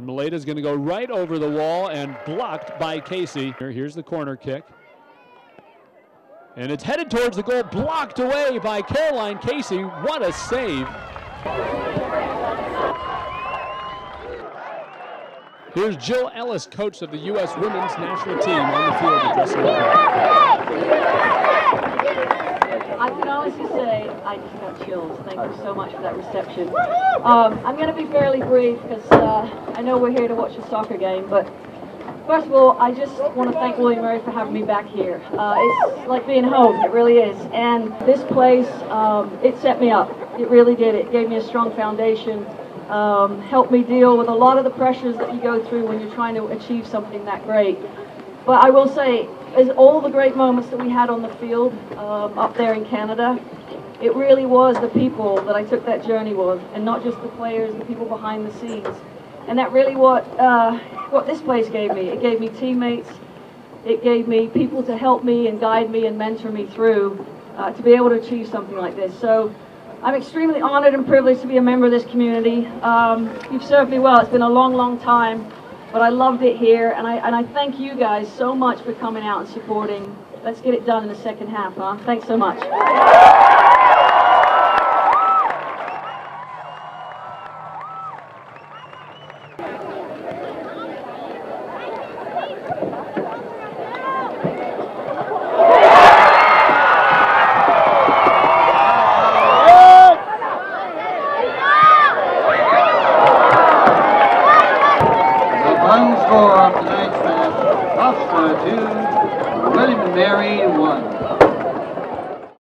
plate is going to go right over the wall and blocked by Casey. Here's the corner kick. And it's headed towards the goal, blocked away by Caroline Casey. What a save! Here's Jill Ellis, coach of the U.S. women's national team, on the field addressing the crowd. I can honestly say I got chills. Thank you so much for that reception. Um, I'm going to be fairly brief because uh, I know we're here to watch a soccer game, but first of all, I just want to thank William and Mary for having me back here. Uh, it's like being home, it really is. And this place, um, it set me up. It really did. It gave me a strong foundation. Um, helped me deal with a lot of the pressures that you go through when you're trying to achieve something that great. But I will say, as all the great moments that we had on the field um, up there in Canada, it really was the people that I took that journey with, and not just the players, the people behind the scenes. And that really what uh, what this place gave me. It gave me teammates. It gave me people to help me and guide me and mentor me through uh, to be able to achieve something like this. So I'm extremely honored and privileged to be a member of this community. Um, you've served me well. It's been a long, long time, but I loved it here, and I and I thank you guys so much for coming out and supporting. Let's get it done in the second half, huh? Thanks so much. Final score of tonight's match, Hofstra 2, William and Mary 1.